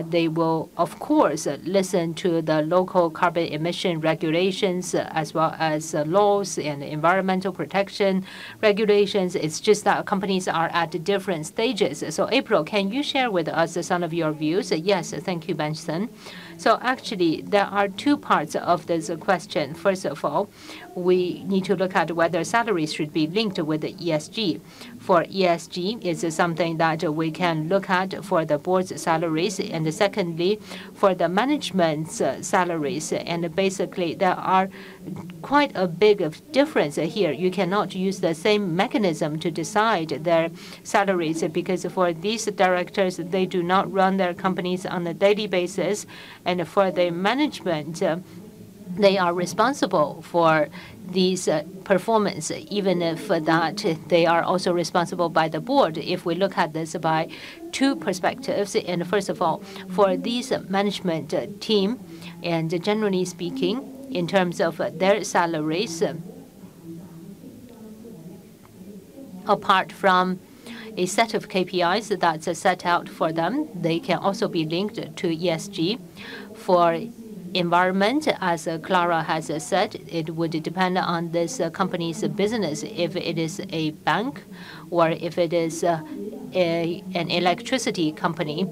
they will, of course, listen to the local carbon emission regulations as well as laws and environmental protection regulations. It's just that companies are at different stages. So, April, can you share with us some of your views? Yes, thank you, Benson. So actually, there are two parts of this question. First of all, we need to look at whether salaries should be linked with the ESG. For ESG, it's something that we can look at for the board's salaries, and secondly, for the management's salaries. And basically, there are quite a big difference here. You cannot use the same mechanism to decide their salaries because for these directors, they do not run their companies on a daily basis, and for the management, they are responsible for these uh, performance, even if uh, that they are also responsible by the board. If we look at this by two perspectives, and first of all, for these management uh, team, and generally speaking, in terms of their salaries, apart from a set of KPIs that's set out for them, they can also be linked to ESG. For environment, as Clara has said, it would depend on this company's business. If it is a bank or if it is a, an electricity company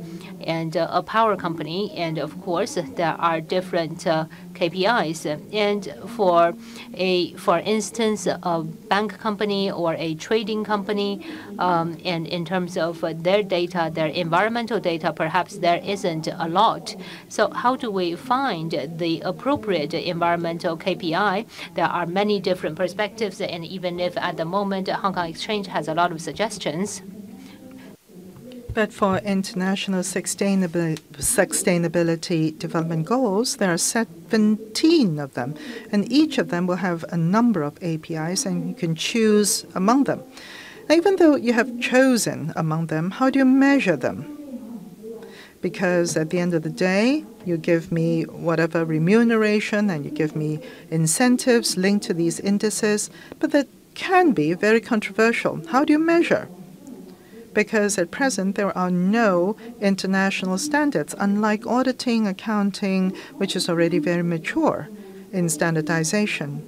and a power company, and of course there are different uh, KPIs. And for a, for instance, a bank company or a trading company, um, and in terms of their data, their environmental data, perhaps there isn't a lot. So how do we find the appropriate environmental KPI? There are many different perspectives, and even if at the moment Hong Kong Exchange has a lot of suggestions, but for international sustainability, sustainability development goals, there are 17 of them, and each of them will have a number of KPIs, and you can choose among them. Even though you have chosen among them, how do you measure them? Because at the end of the day, you give me whatever remuneration and you give me incentives linked to these indices, but that can be very controversial. How do you measure? Because at present there are no international standards, unlike auditing, accounting, which is already very mature in standardization.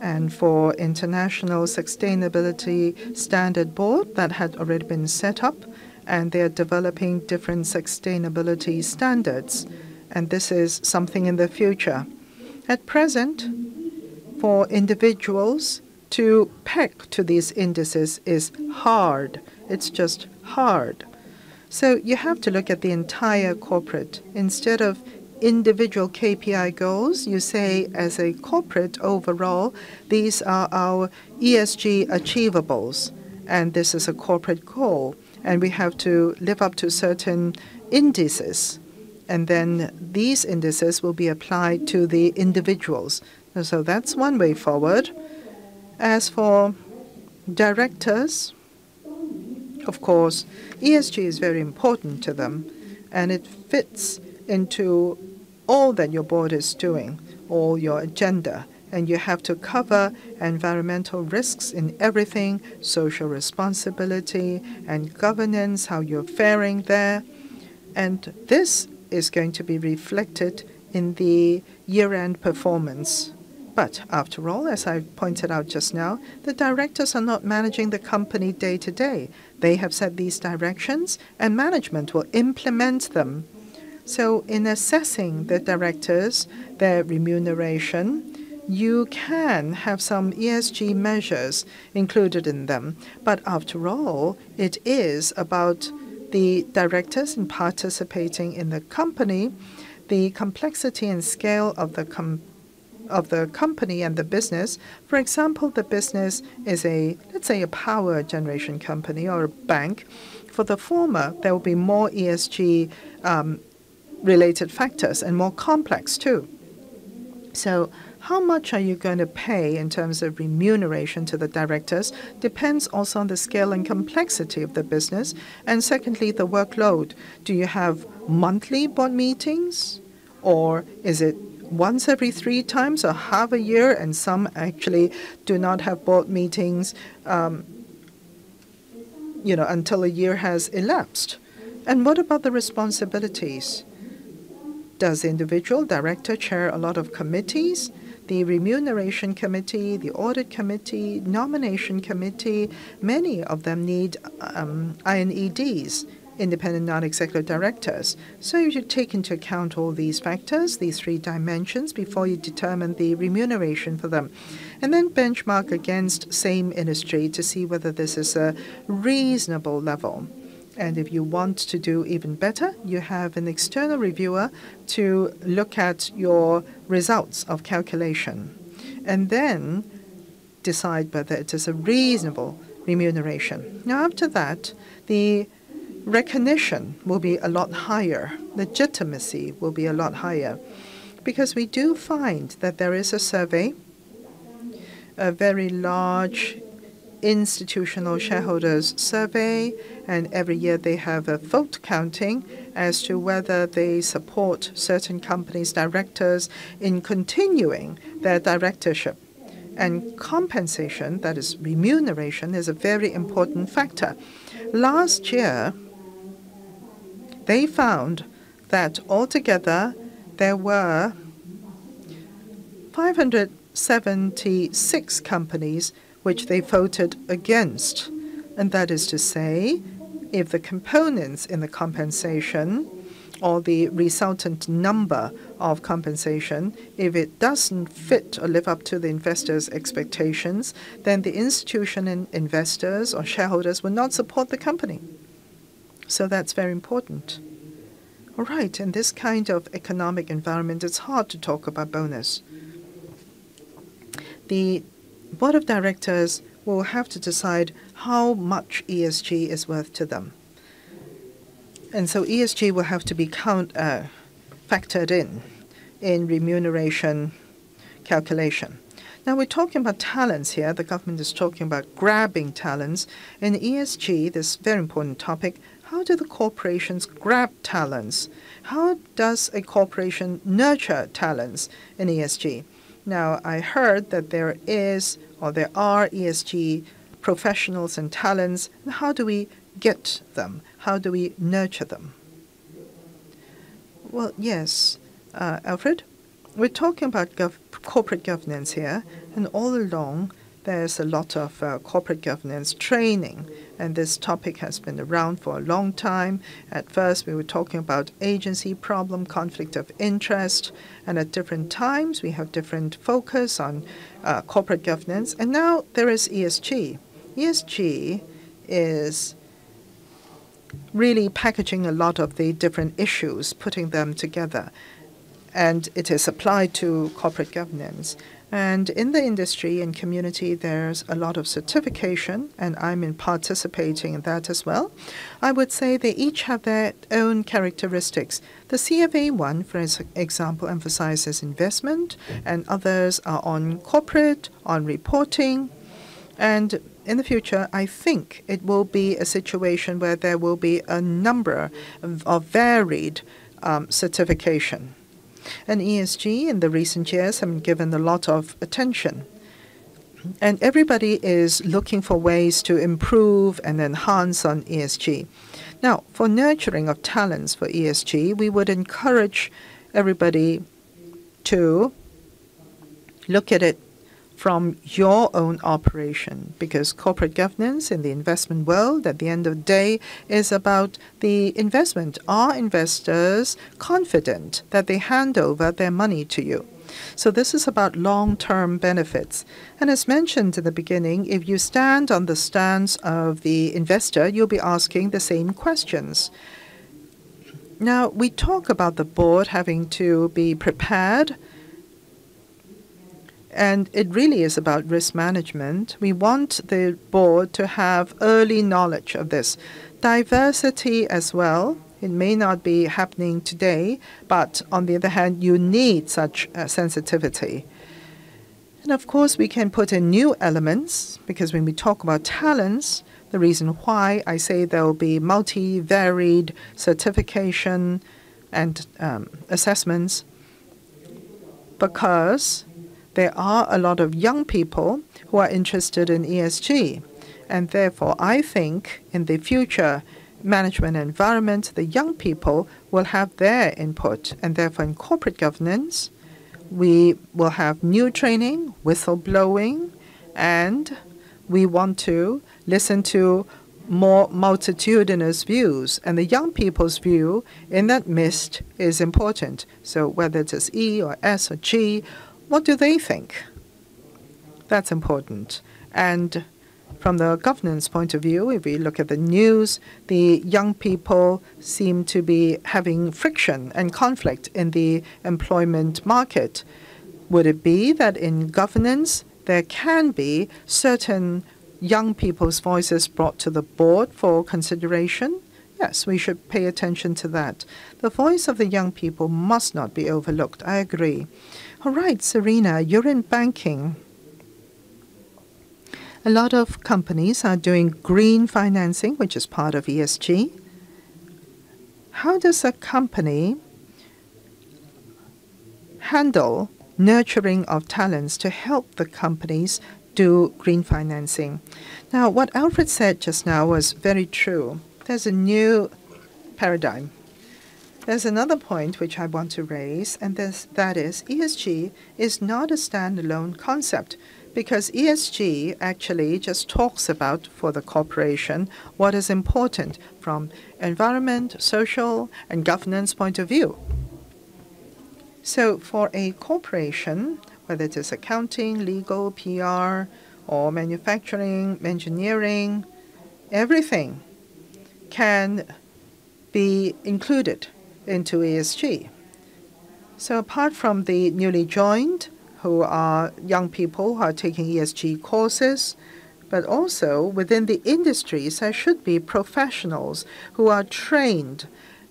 And for International Sustainability Standard Board, that had already been set up, and they are developing different sustainability standards. And this is something in the future. At present, for individuals, to peg to these indices is hard. It's just hard. So you have to look at the entire corporate. Instead of individual KPI goals, you say as a corporate overall, these are our ESG achievables, and this is a corporate goal, and we have to live up to certain indices. And then these indices will be applied to the individuals. So that's one way forward. As for directors, of course, ESG is very important to them, and it fits into all that your board is doing, all your agenda. And you have to cover environmental risks in everything, social responsibility and governance, how you're faring there. And this is going to be reflected in the year-end performance. But after all, as I pointed out just now, the directors are not managing the company day to day. They have set these directions, and management will implement them. So, in assessing the directors, their remuneration, you can have some ESG measures included in them. But after all, it is about the directors in participating in the company, the complexity and scale of the company of the company and the business. For example, the business is a, let's say, a power generation company or a bank. For the former, there will be more ESG um, related factors and more complex too. So, how much are you going to pay in terms of remuneration to the directors depends also on the scale and complexity of the business. And secondly, the workload. Do you have monthly board meetings? Or is it once every three times or half a year, and some actually do not have board meetings, um, you know, until a year has elapsed. And what about the responsibilities? Does the individual director chair a lot of committees? The remuneration committee, the audit committee, nomination committee, many of them need um, INEDs independent non-executive directors. So you should take into account all these factors, these three dimensions, before you determine the remuneration for them. And then benchmark against same industry to see whether this is a reasonable level. And if you want to do even better, you have an external reviewer to look at your results of calculation and then decide whether it is a reasonable remuneration. Now, after that, the recognition will be a lot higher, legitimacy will be a lot higher, because we do find that there is a survey, a very large institutional shareholders survey, and every year they have a vote counting as to whether they support certain companies' directors in continuing their directorship. And compensation, that is remuneration, is a very important factor. Last year, they found that altogether there were 576 companies which they voted against. And that is to say, if the components in the compensation or the resultant number of compensation, if it doesn't fit or live up to the investors' expectations, then the institution and investors or shareholders will not support the company. So that's very important. All right, in this kind of economic environment, it's hard to talk about bonus. The board of directors will have to decide how much ESG is worth to them. And so ESG will have to be count, uh, factored in in remuneration calculation. Now we're talking about talents here. The government is talking about grabbing talents. In ESG, this very important topic, how do the corporations grab talents? How does a corporation nurture talents in ESG? Now, I heard that there is or there are ESG professionals and talents. How do we get them? How do we nurture them? Well, yes, uh, Alfred, we're talking about gov corporate governance here, and all along there's a lot of uh, corporate governance training, and this topic has been around for a long time. At first, we were talking about agency problem, conflict of interest, and at different times, we have different focus on uh, corporate governance. And now there is ESG. ESG is really packaging a lot of the different issues, putting them together. And it is applied to corporate governance. And in the industry and community, there's a lot of certification, and I'm in participating in that as well. I would say they each have their own characteristics. The CFA one, for example, emphasizes investment, and others are on corporate, on reporting. And in the future, I think it will be a situation where there will be a number of, varied um, certification. And ESG in the recent years have been given a lot of attention. And everybody is looking for ways to improve and enhance on ESG. Now, for nurturing of talents for ESG, we would encourage everybody to look at it from your own operation because corporate governance in the investment world at the end of the day is about the investment. Are investors confident that they hand over their money to you? So this is about long-term benefits. And as mentioned in the beginning, if you stand on the stance of the investor, you'll be asking the same questions. Now, we talk about the board having to be prepared and it really is about risk management. We want the board to have early knowledge of this. Diversity as well. It may not be happening today, but on the other hand, you need such sensitivity. And of course, we can put in new elements because when we talk about talents, the reason why I say there will be multi-varied certification and um, assessments because there are a lot of young people who are interested in ESG. And therefore, I think in the future management environment, the young people will have their input. And therefore, in corporate governance, we will have new training, whistleblowing, and we want to listen to more multitudinous views. And the young people's view in that mist is important. So whether it's E or S or G what do they think? That's important. And from the governance point of view, if we look at the news, the young people seem to be having friction and conflict in the employment market. Would it be that in governance there can be certain young people's voices brought to the board for consideration? Yes, we should pay attention to that. The voice of the young people must not be overlooked. I agree. All right, Serena, you're in banking. A lot of companies are doing green financing, which is part of ESG. How does a company handle nurturing of talents to help the companies do green financing? Now, what Alfred said just now was very true. There's a new paradigm. There's another point which I want to raise, and this, that is ESG is not a standalone concept because ESG actually just talks about for the corporation what is important from environment, social, and governance point of view. So for a corporation, whether it is accounting, legal, PR, or manufacturing, engineering, everything can be included into ESG. So apart from the newly joined, who are young people who are taking ESG courses, but also within the industries, there should be professionals who are trained,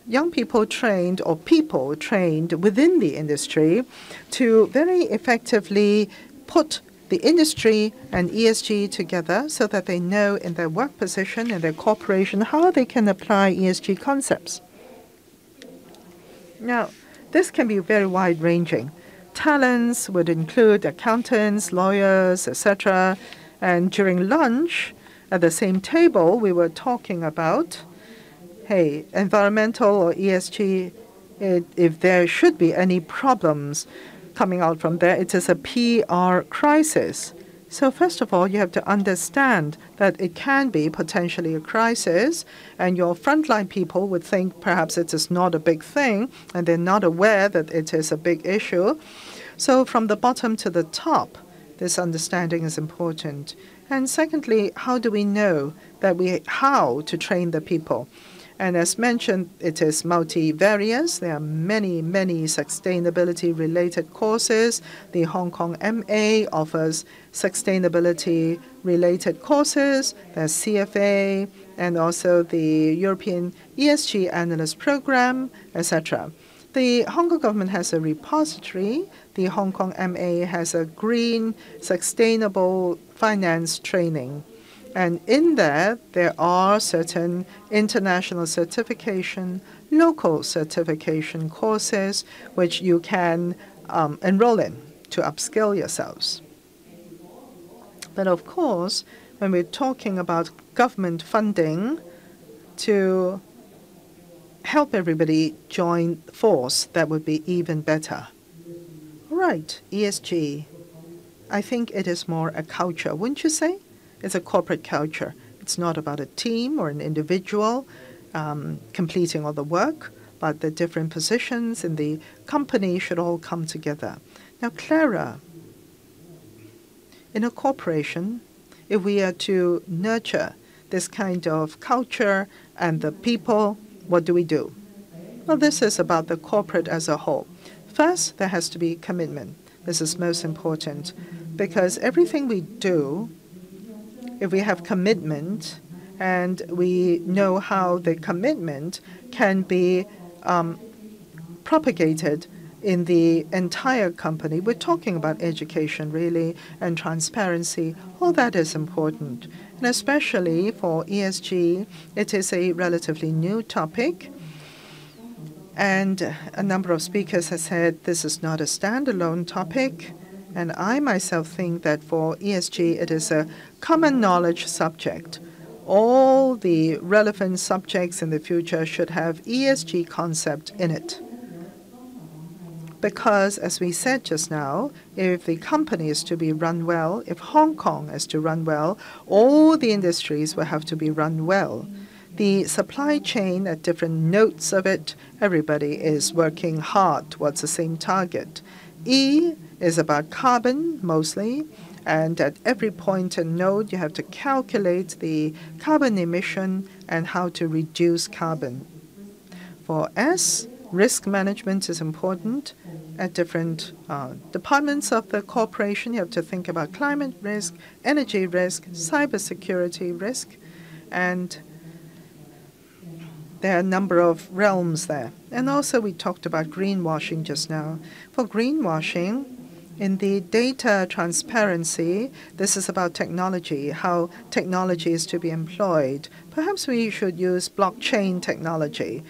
young people trained or people trained within the industry to very effectively put the industry and ESG together so that they know in their work position and their corporation how they can apply ESG concepts. Now, this can be very wide ranging. Talents would include accountants, lawyers, etc. And during lunch, at the same table, we were talking about, hey, environmental or ESG, it, if there should be any problems coming out from there, it is a PR crisis. So first of all, you have to understand that it can be potentially a crisis, and your frontline people would think perhaps it is not a big thing, and they're not aware that it is a big issue. So from the bottom to the top, this understanding is important. And secondly, how do we know that we how to train the people? And as mentioned, it is multivarious. There are many, many sustainability-related courses. The Hong Kong MA offers sustainability-related courses. There's CFA and also the European ESG Analyst Program, etc. The Hong Kong government has a repository. The Hong Kong MA has a green sustainable finance training and in there, there are certain international certification, local certification courses which you can um, enroll in to upskill yourselves. But of course, when we're talking about government funding to help everybody join force, that would be even better. Right, ESG. I think it is more a culture, wouldn't you say? It's a corporate culture. It's not about a team or an individual um, completing all the work, but the different positions in the company should all come together. Now, Clara, in a corporation, if we are to nurture this kind of culture and the people, what do we do? Well, this is about the corporate as a whole. First, there has to be commitment. This is most important because everything we do if we have commitment and we know how the commitment can be um, propagated in the entire company. We're talking about education, really, and transparency. All that is important. And especially for ESG, it is a relatively new topic. And a number of speakers have said this is not a standalone topic. And I myself think that for ESG, it is a common knowledge subject. All the relevant subjects in the future should have ESG concept in it. Because, as we said just now, if the company is to be run well, if Hong Kong is to run well, all the industries will have to be run well. The supply chain at different notes of it, everybody is working hard towards the same target. E is about carbon mostly, and at every point and node, you have to calculate the carbon emission and how to reduce carbon. For S, risk management is important. At different uh, departments of the corporation, you have to think about climate risk, energy risk, cybersecurity risk, and there are a number of realms there. And also, we talked about greenwashing just now. For greenwashing, in the data transparency, this is about technology, how technology is to be employed. Perhaps we should use blockchain technology.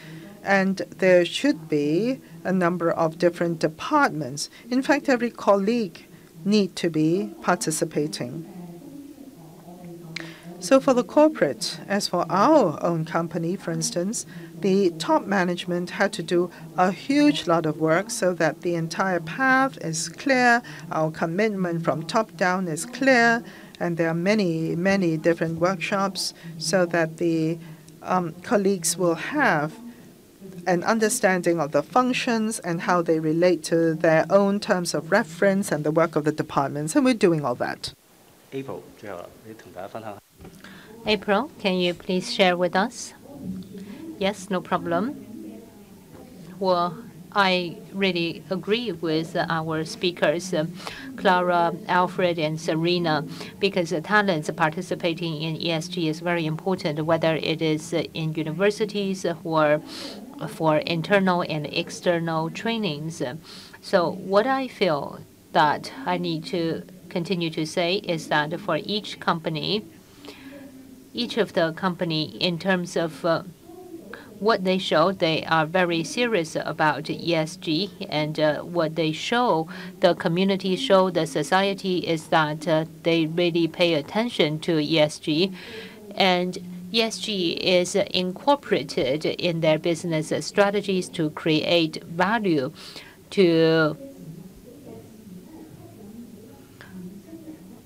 And there should be a number of different departments. In fact, every colleague need to be participating. So for the corporate, as for our own company, for instance, the top management had to do a huge lot of work so that the entire path is clear, our commitment from top down is clear, and there are many, many different workshops so that the um, colleagues will have an understanding of the functions and how they relate to their own terms of reference and the work of the departments. And we're doing all that. April, April, can you please share with us? Yes, no problem. Well, I really agree with our speakers, Clara, Alfred, and Serena, because the talents participating in ESG is very important, whether it is in universities or for internal and external trainings. So what I feel that I need to continue to say is that for each company, each of the company in terms of uh, what they show, they are very serious about ESG, and uh, what they show, the community show, the society is that uh, they really pay attention to ESG, and ESG is incorporated in their business strategies to create value to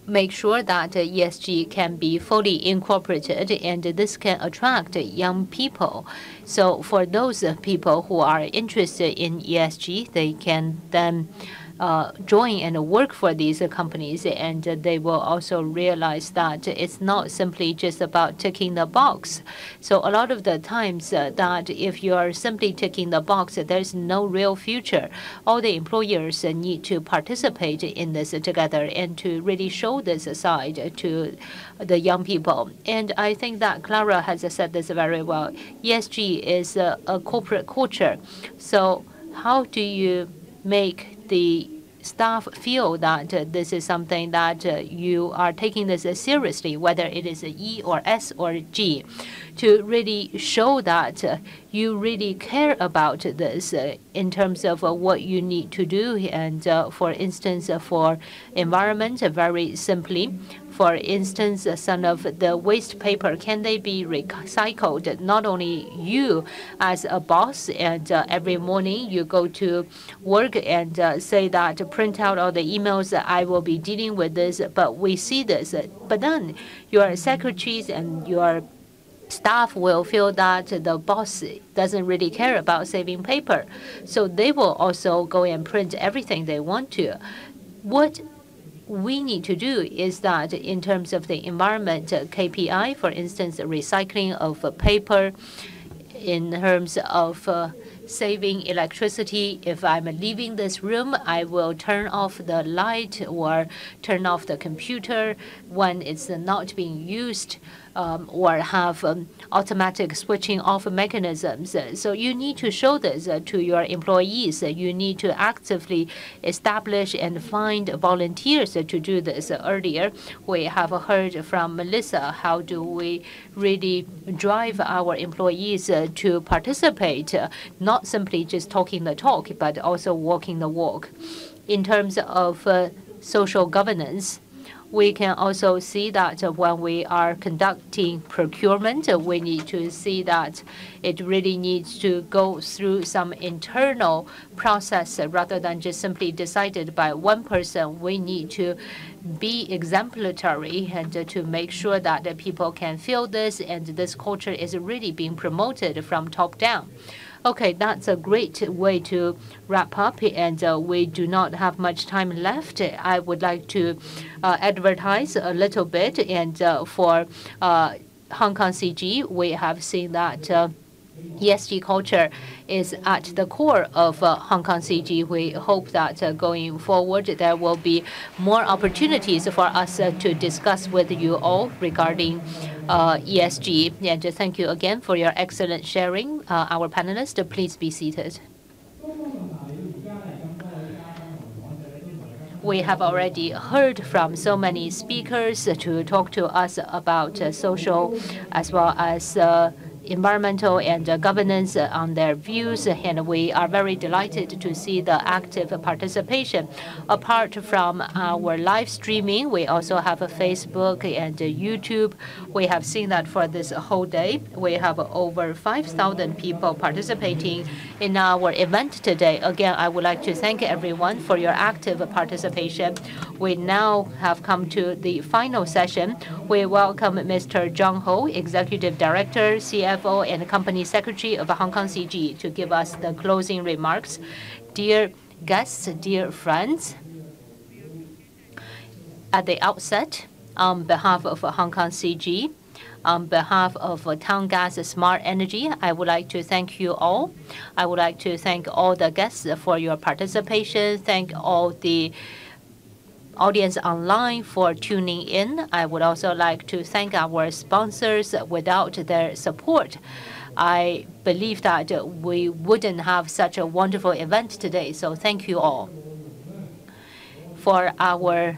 make sure that ESG can be fully incorporated and this can attract young people. So for those people who are interested in ESG, they can then uh, join and work for these companies, and they will also realize that it's not simply just about ticking the box. So a lot of the times uh, that if you are simply ticking the box, there's no real future. All the employers need to participate in this together and to really show this side to the young people. And I think that Clara has said this very well. ESG is a, a corporate culture. So how do you make the staff feel that uh, this is something that uh, you are taking this seriously, whether it is a E or S or G, to really show that uh, you really care about this uh, in terms of uh, what you need to do. And uh, for instance, for environment, very simply, for instance, some of the waste paper, can they be recycled? Not only you as a boss, and uh, every morning you go to work and uh, say that print out all the emails, I will be dealing with this, but we see this. But then your secretaries and your staff will feel that the boss doesn't really care about saving paper. So they will also go and print everything they want to. What we need to do is that in terms of the environment uh, KPI, for instance, recycling of uh, paper, in terms of uh, saving electricity. If I'm leaving this room, I will turn off the light or turn off the computer when it's not being used um, or have um, automatic switching off mechanisms. So you need to show this uh, to your employees. You need to actively establish and find volunteers to do this. Earlier, we have heard from Melissa how do we really drive our employees uh, to participate, uh, not simply just talking the talk, but also walking the walk. In terms of social governance, we can also see that when we are conducting procurement, we need to see that it really needs to go through some internal process rather than just simply decided by one person. We need to be exemplary and to make sure that the people can feel this and this culture is really being promoted from top down. Okay, that's a great way to wrap up, and uh, we do not have much time left. I would like to uh, advertise a little bit, and uh, for uh, Hong Kong CG, we have seen that. Uh, ESG culture is at the core of uh, Hong Kong CG. We hope that uh, going forward there will be more opportunities for us uh, to discuss with you all regarding uh, ESG. And thank you again for your excellent sharing. Uh, our panelists, please be seated. We have already heard from so many speakers to talk to us about uh, social as well as environmental and uh, governance on their views, and we are very delighted to see the active participation. Apart from our live streaming, we also have Facebook and YouTube. We have seen that for this whole day. We have over 5,000 people participating in our event today. Again, I would like to thank everyone for your active participation. We now have come to the final session. We welcome Mr. John Ho, Executive Director, CFO, and Company Secretary of Hong Kong CG, to give us the closing remarks. Dear guests, dear friends, at the outset, on behalf of Hong Kong CG, on behalf of Towngas Smart Energy, I would like to thank you all. I would like to thank all the guests for your participation, thank all the audience online for tuning in. I would also like to thank our sponsors. Without their support, I believe that we wouldn't have such a wonderful event today. So thank you all. For our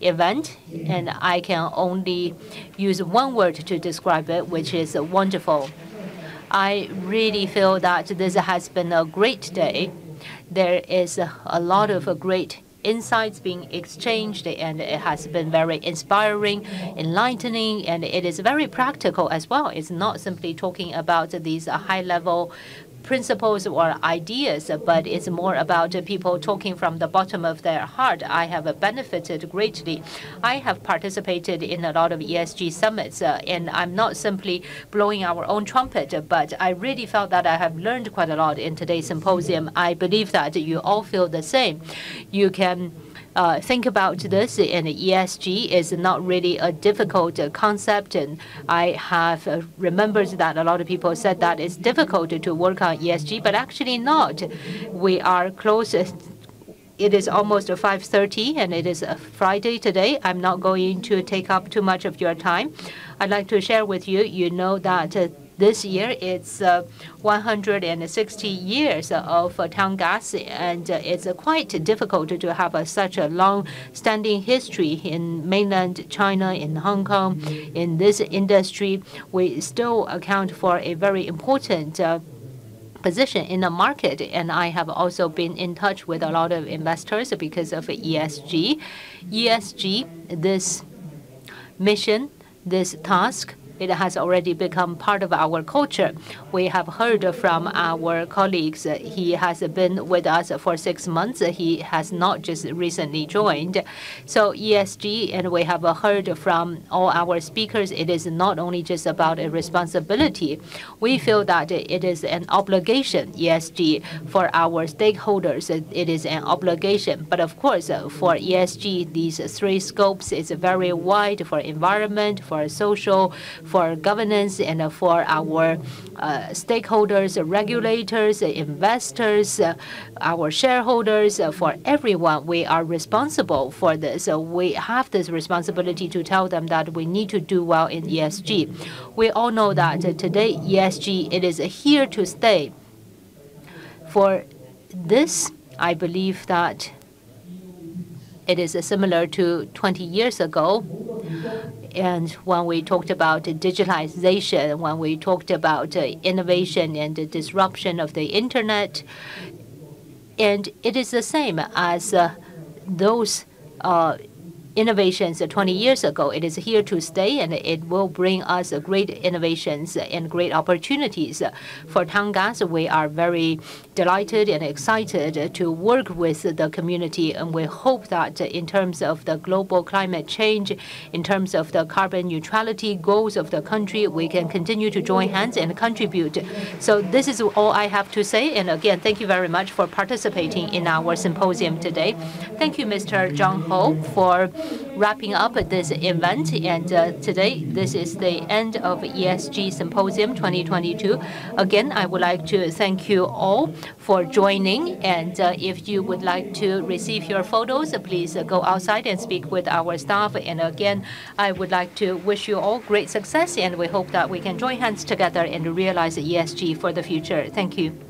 event, and I can only use one word to describe it, which is wonderful. I really feel that this has been a great day. There is a lot of great insights being exchanged, and it has been very inspiring, enlightening, and it is very practical as well. It's not simply talking about these high level principles or ideas, but it's more about people talking from the bottom of their heart. I have benefited greatly. I have participated in a lot of ESG summits, uh, and I'm not simply blowing our own trumpet, but I really felt that I have learned quite a lot in today's symposium. I believe that you all feel the same. You can uh, think about this, and ESG is not really a difficult uh, concept. And I have uh, remembered that a lot of people said that it's difficult to work on ESG, but actually not. We are close. It is almost 5:30, and it is a Friday today. I'm not going to take up too much of your time. I'd like to share with you. You know that this year, it's uh, 160 years of Towngas, and uh, it's quite difficult to have such a long-standing history in mainland China, in Hong Kong. In this industry, we still account for a very important uh, position in the market. And I have also been in touch with a lot of investors because of ESG. ESG, this mission, this task it has already become part of our culture. We have heard from our colleagues. He has been with us for six months. He has not just recently joined. So ESG, and we have heard from all our speakers, it is not only just about a responsibility. We feel that it is an obligation, ESG, for our stakeholders. It is an obligation. But of course, for ESG, these three scopes is very wide for environment, for social, for governance and for our uh, stakeholders, regulators, investors, uh, our shareholders, uh, for everyone. We are responsible for this. We have this responsibility to tell them that we need to do well in ESG. We all know that today ESG it is here to stay. For this, I believe that it is similar to 20 years ago. And when we talked about digitalization, when we talked about uh, innovation and the disruption of the internet, and it is the same as uh, those uh, innovations 20 years ago. It is here to stay, and it will bring us great innovations and great opportunities. For Towngas, we are very delighted and excited to work with the community, and we hope that in terms of the global climate change, in terms of the carbon neutrality goals of the country, we can continue to join hands and contribute. So this is all I have to say. And again, thank you very much for participating in our symposium today. Thank you, Mr. John Ho, for wrapping up this event. And uh, today, this is the end of ESG Symposium 2022. Again, I would like to thank you all for joining. And uh, if you would like to receive your photos, please go outside and speak with our staff. And again, I would like to wish you all great success. And we hope that we can join hands together and realize ESG for the future. Thank you.